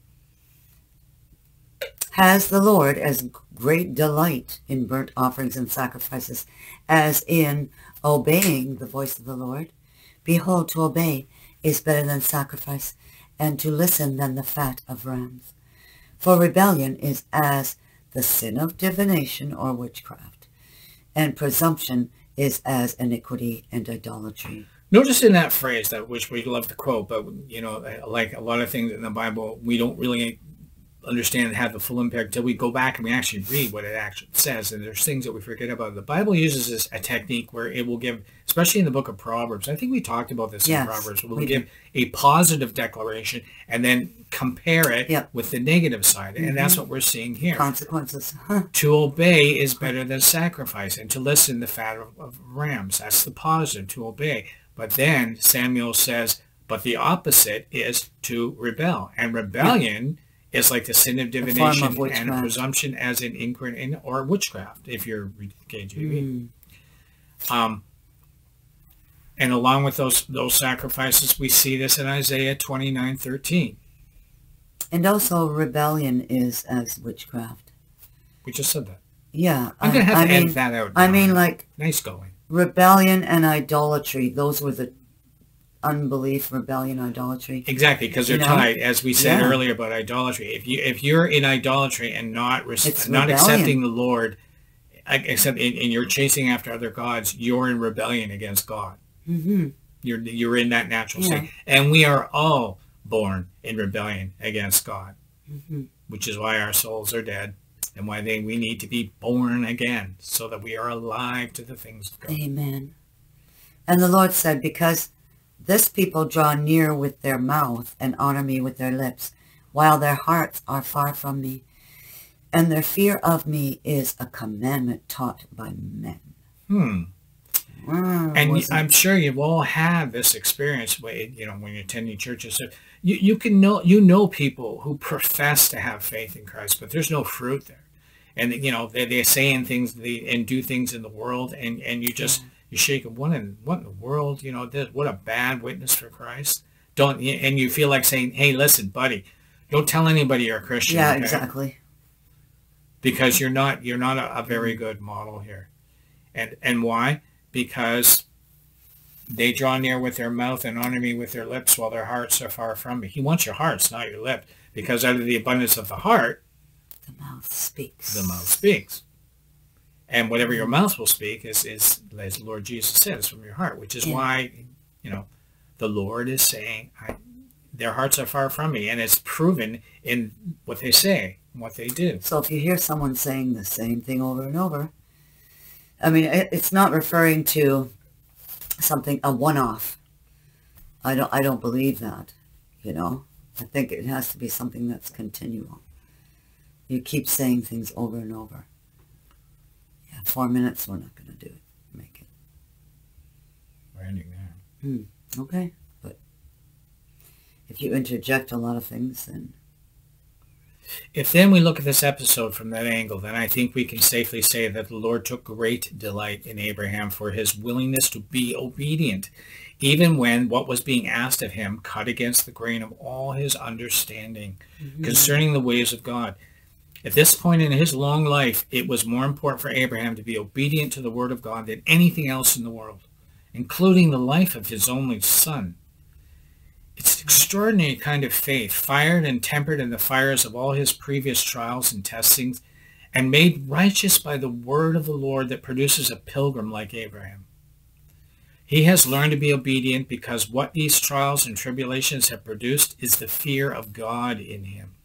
Has the Lord as great delight in burnt offerings and sacrifices as in obeying the voice of the Lord? Behold, to obey is better than sacrifice, and to listen than the fat of rams. For rebellion is as the sin of divination or witchcraft, and presumption is as iniquity and idolatry. Notice in that phrase that which we love to quote, but you know, like a lot of things in the Bible, we don't really understand and have the full impact until we go back and we actually read what it actually says. And there's things that we forget about. The Bible uses this a technique where it will give, especially in the book of Proverbs. I think we talked about this Yes, in Proverbs. It will we give a positive declaration and then compare it Yep. with the negative side, and that's mm-hmm. what we're seeing here. Consequences. Huh. To obey is better than sacrifice, and to listen the fat of, of rams. That's the positive, to obey. But then Samuel says, but the opposite is to rebel. And rebellion is like the sin of form of divination and presumption as in inquiry in, or witchcraft, if you're reading KJV. Mm. Um, and along with those those sacrifices, we see this in Isaiah 29, 13. And also rebellion is as witchcraft. We just said that. Yeah. I'm going to have I to mean, edit that out. I mean, like nice going. Rebellion and idolatry. Those were the unbelief, rebellion, idolatry. Exactly, because they're You know? tied, as we said Yeah. earlier about idolatry. If you if you're in idolatry and not res- not accepting the Lord, except and, and you're chasing after other gods, you're in rebellion against God. hmm You're you're in that natural Yeah. state, and we are all born in rebellion against God, hmm which is why our souls are dead, and why they we need to be born again, so that we are alive to the things of God. Amen. And the Lord said, because this people draw near with their mouth and honor me with their lips, while their hearts are far from me, and their fear of me is a commandment taught by men. Hmm. "Mm, and I'm sure you've all had this experience where you know when you're attending churches. You you can know you know people who profess to have faith in Christ, but there's no fruit there, and you know they they're saying things they, and do things in the world, and and you just you shake. What in what in the world? You know this, what a bad witness for Christ. Don't and you feel like saying, hey, listen, buddy, don't tell anybody you're a Christian. yeah, okay? exactly. because you're not you're not a, a very good model here and and why because they draw near with their mouth and honor me with their lips while their hearts are far from me he wants your hearts not your lips because out of the abundance of the heart The mouth speaks. the mouth speaks and whatever your mouth will speak is is as lord jesus says from your heart which is Yeah. why you know the lord is saying I, their hearts are far from me and it's proven in what they say and what they do So if you hear someone saying the same thing over and over, I mean, it's not referring to something a one-off. I don't. I don't believe that. You know, I think it has to be something that's continual. You keep saying things over and over. Yeah, four minutes. We're not going to do it. Make it we're ending there hmm, okay, but if you interject a lot of things, then If then we look at this episode from that angle, then I think we can safely say that the Lord took great delight in Abraham for his willingness to be obedient, even when what was being asked of him cut against the grain of all his understanding mm-hmm. concerning the ways of God. At this point in his long life, it was more important for Abraham to be obedient to the word of God than anything else in the world, including the life of his only son. It's an extraordinary kind of faith, fired and tempered in the fires of all his previous trials and testings, and made righteous by the word of the Lord that produces a pilgrim like Abraham. He has learned to be obedient because what these trials and tribulations have produced is the fear of God in him.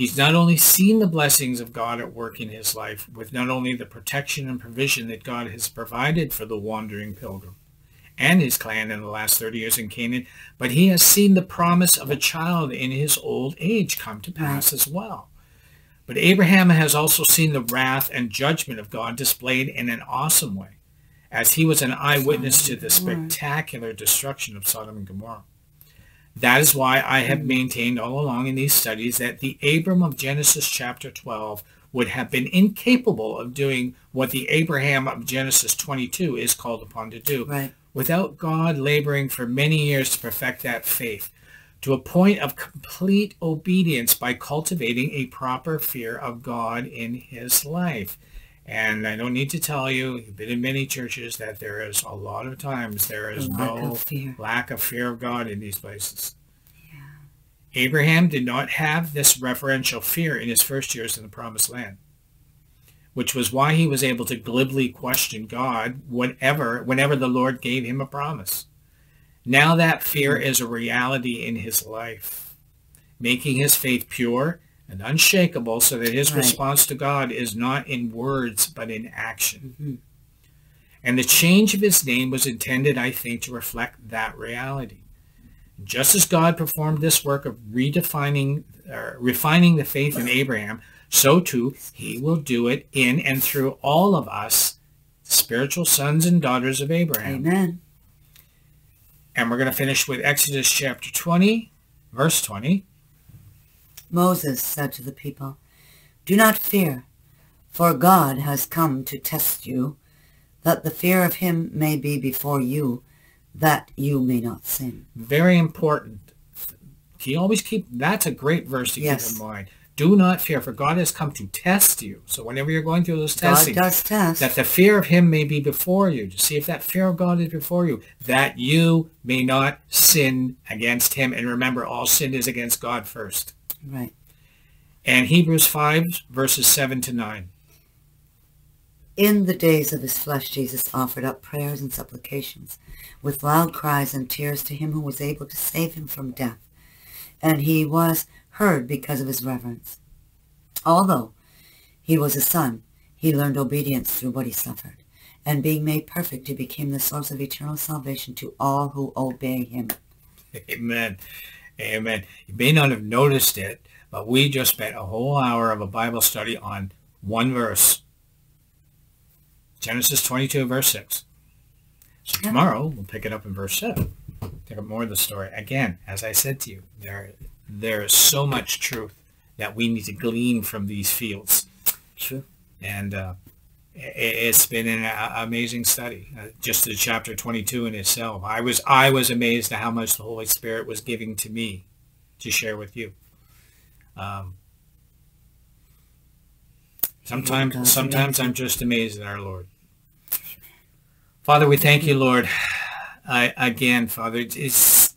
He's not only seen the blessings of God at work in his life, with not only the protection and provision that God has provided for the wandering pilgrim and his clan in the last 30 years in Canaan, but he has seen the promise of a child in his old age come to pass as well. But Abraham has also seen the wrath and judgment of God displayed in an awesome way, as he was an eyewitness to the spectacular destruction of Sodom and Gomorrah. That is why I have maintained all along in these studies that the Abram of Genesis chapter 12 would have been incapable of doing what the Abraham of Genesis 22 is called upon to do right. without God laboring for many years to perfect that faith to a point of complete obedience by cultivating a proper fear of God in his life. And I don't need to tell you, you've been in many churches, that there is a lot of times there is no of lack of fear of God in these places. Abraham did not have this reverential fear in his first years in the promised land, which was why he was able to glibly question God whenever, whenever the Lord gave him a promise. Now that fear is a reality in his life, making his faith pure and unshakable so that his Right. response to God is not in words but in action. Mhm. And the change of his name was intended, I think, to reflect that reality. Just as God performed this work of redefining, uh, refining the faith in Abraham, so too he will do it in and through all of us, spiritual sons and daughters of Abraham. Amen. And we're going to finish with Exodus chapter 20, verse 20. Moses said to the people, Do not fear, for God has come to test you, that the fear of him may be before you, that you may not sin. Very important. He always keep, that's a great verse to Yes. keep in mind. Do not fear, for God has come to test you. So whenever you're going through those God testing, does test. that the fear of him may be before you, to see if that fear of God is before you, that you may not sin against him. And remember, all sin is against God first. Right. And Hebrews 5, verses 7 to 9. In the days of his flesh, Jesus offered up prayers and supplications with loud cries and tears to him who was able to save him from death. And he was heard because of his reverence. Although he was a son, he learned obedience through what he suffered. And being made perfect, he became the source of eternal salvation to all who obey him. Amen. Amen. You may not have noticed it, but we just spent a whole hour of a Bible study on one verse. Genesis 22, verse 6. So tomorrow we'll pick it up in verse 7. Pick up more of the story. Again, as I said to you, there there is so much truth that we need to glean from these fields. And uh, it's been an amazing study. Uh, just the chapter 22 in itself. I was I was amazed at how much the Holy Spirit was giving to me to share with you. Um, sometimes sometimes I'm just amazed at our Lord. Father, we thank you, Lord. I, again, Father, it's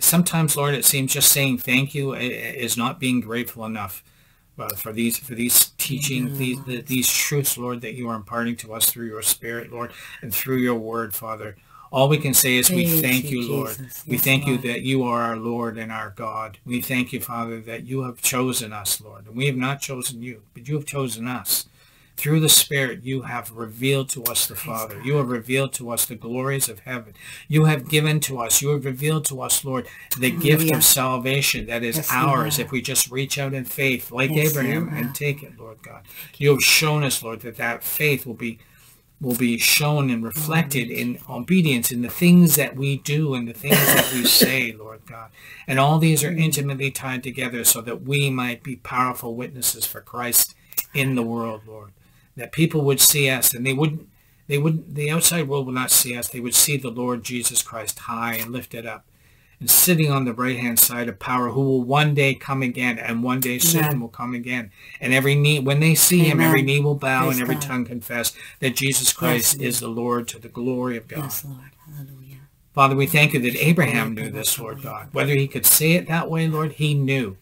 sometimes, Lord, it seems just saying thank you is not being grateful enough uh, for these for these teaching, these the, these truths, Lord, that you are imparting to us through your Spirit, Lord, and through your Word, Father. All we can say is we Praise thank you, you, Lord. We thank you that you are our Lord and our God. We thank you, Father, that you have chosen us, Lord. And we have not chosen you, but you have chosen us. Through the Spirit, you have revealed to us the Father. You have revealed to us the glories of heaven. You have given to us, you have revealed to us, Lord, the gift Hallelujah. of salvation that is Yes, ours if we just reach out in faith, like Yes, Abraham, and take it, Lord God. You have shown us, Lord, that that faith will be will be shown and reflected in obedience in the things that we do and the things that we say, Lord God. And all these are intimately tied together so that we might be powerful witnesses for Christ in the world, Lord. That people would see us and they wouldn't they would the outside world would not see us. They would see the Lord Jesus Christ high and lifted up and sitting on the right hand side of power who will one day come again and one day soon will come again. And every knee when they see him, every knee will bow Praise and every God. tongue confess that Jesus Christ Lord. is the Lord to the glory of God. Yes, Lord. Hallelujah. Father, we thank you that Abraham knew this, Lord God. Whether he could say it that way, Lord, he knew.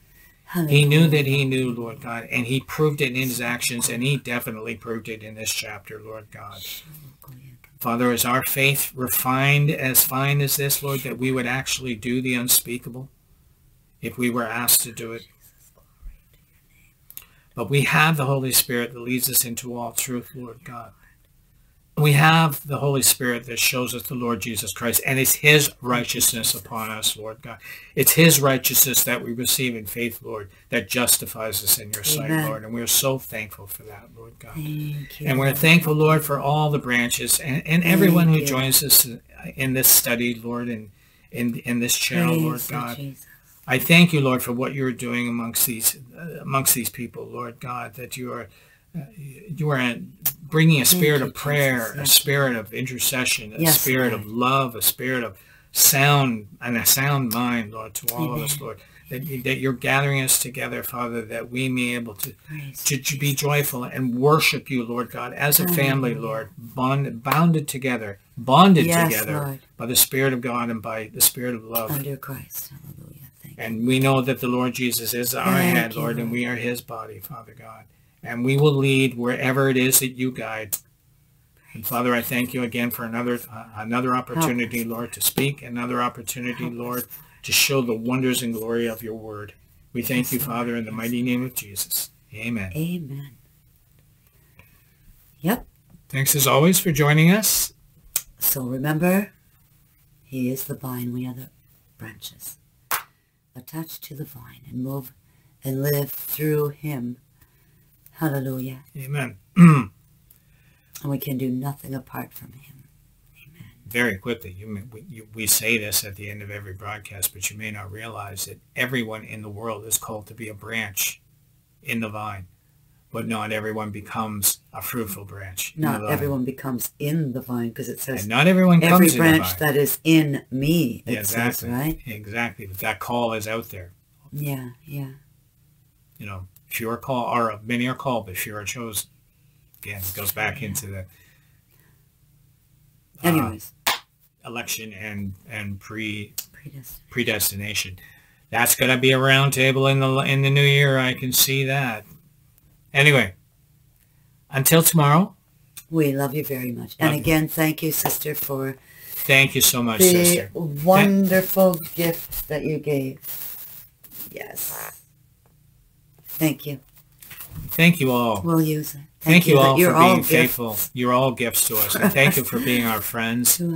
Hallelujah. He knew that he knew, Lord God, and he proved it in his actions, and he definitely proved it in this chapter, Lord God. Father, is our faith refined as fine as this, Lord, that we would actually do the unspeakable if we were asked to do it? But we have the Holy Spirit that leads us into all truth, Lord God. We have the Holy Spirit that shows us the Lord Jesus Christ, and it's his righteousness upon us, Lord God. It's his righteousness that we receive in faith, Lord, that justifies us in your sight, Amen. Lord. And we're so thankful for that, Lord God. Thank you. And we're thankful, Lord, for all the branches and, and everyone who you. joins us in this study, Lord, and in, in this channel, Lord Praise you, God. Jesus. I thank you, Lord, for what you're doing amongst these uh, amongst these people, Lord God, that you are you are bringing a spirit you, of prayer, Jesus. a spirit of intercession, a Yes, spirit Lord. of love, a spirit of sound and a sound mind, Lord, to all of us, Lord. That, that you're gathering us together, Father, that we may be able to Praise to, to be joyful and worship you, Lord God, as a family, Lord, bond, bounded together, bonded Yes, together Lord. by the Spirit of God and by the Spirit of love. Under Christ. Hallelujah. Thank. And we know that the Lord Jesus is our Thank head, you, Lord, and we are his body, Father God. And we will lead wherever it is that you guide. And Father, I thank you again for another uh, another opportunity, us, Lord, to speak, another opportunity, Help Lord, to show the wonders and glory of your word. We thank Yes, you, Father, in the mighty name of Jesus. Amen. Amen. Yep. Thanks as always for joining us. So remember, he is the vine, we are the branches. Attached to the vine and move and live through him. Hallelujah. Amen. And we can do nothing apart from him. Amen. Very quickly, you, may- we, you, we say this at the end of every broadcast, but you may not realize that everyone in the world is called to be a branch in the vine, but not everyone becomes a fruitful branch. Not everyone becomes in the vine because it says and not everyone every comes in the branch that is in me, Yeah, says, exactly. right? Exactly. But that call is out there. Yeah, yeah. You know, are or many are called, but few are chosen. Again, it goes back into the uh, Anyways, election and and pre predestined. predestination. That's going to be a roundtable in the in the new year. I can see that. Anyway, until tomorrow. We love you very much. And Love you. again, thank you, sister, for Thank you so much, the sister. wonderful gift that you gave. Yes. Thank you. Thank you all. We'll use it. Thank, you that all you're for being all faithful. You're all gifts to us. And thank you for being our friends.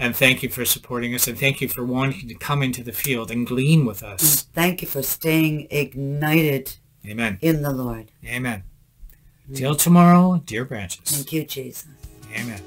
And thank you for supporting us. And thank you for wanting to come into the field and glean with us. Mm. Thank you for staying ignited Amen. in the Lord. Amen. Mm. Till tomorrow, dear branches. Thank you, Jesus. Amen.